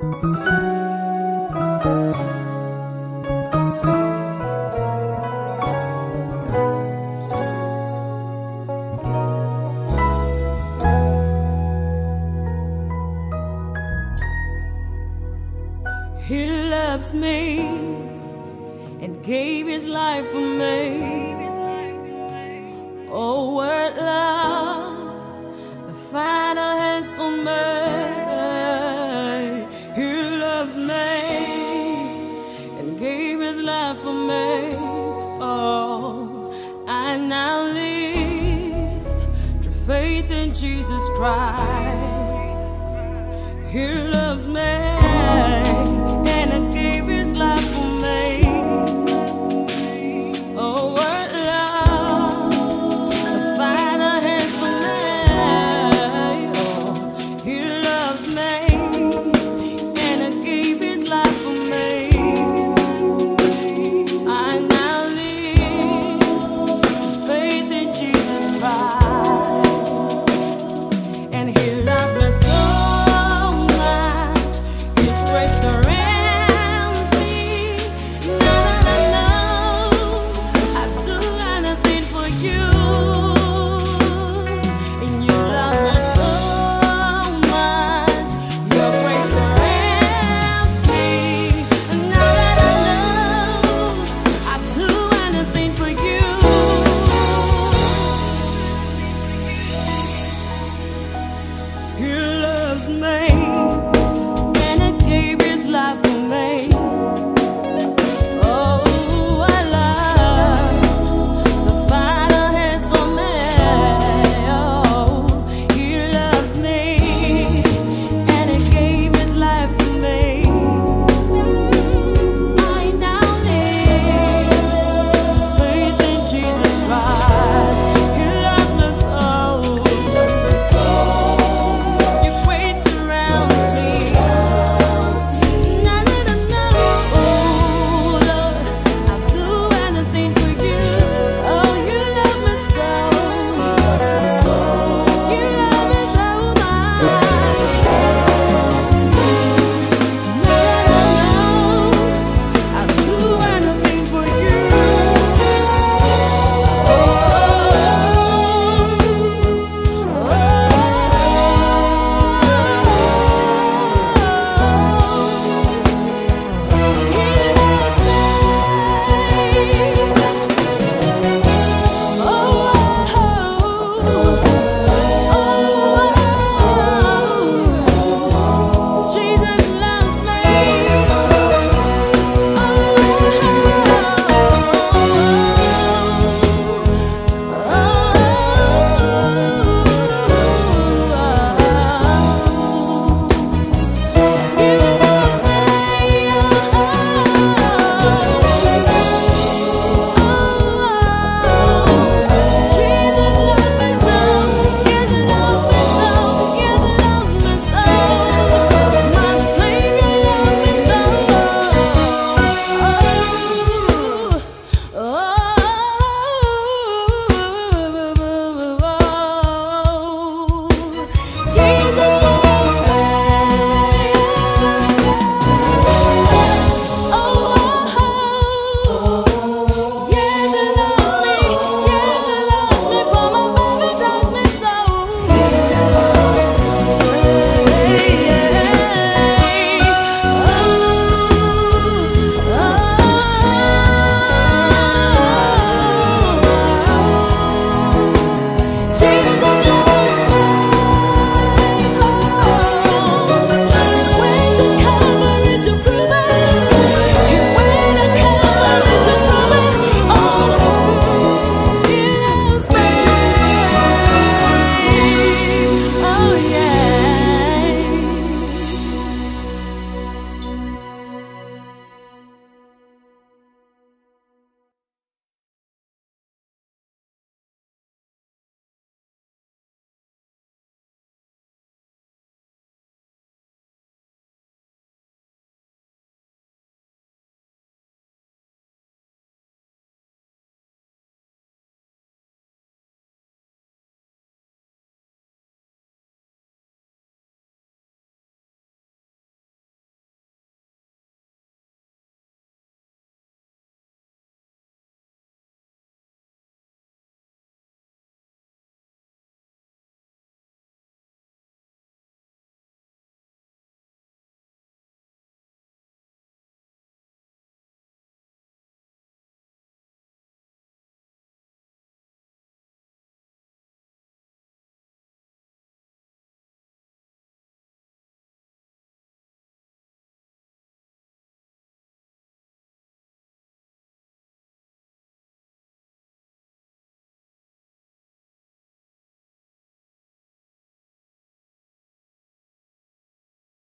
He loves me and gave his life for me. For me. Oh, I now live through faith in Jesus Christ. He loves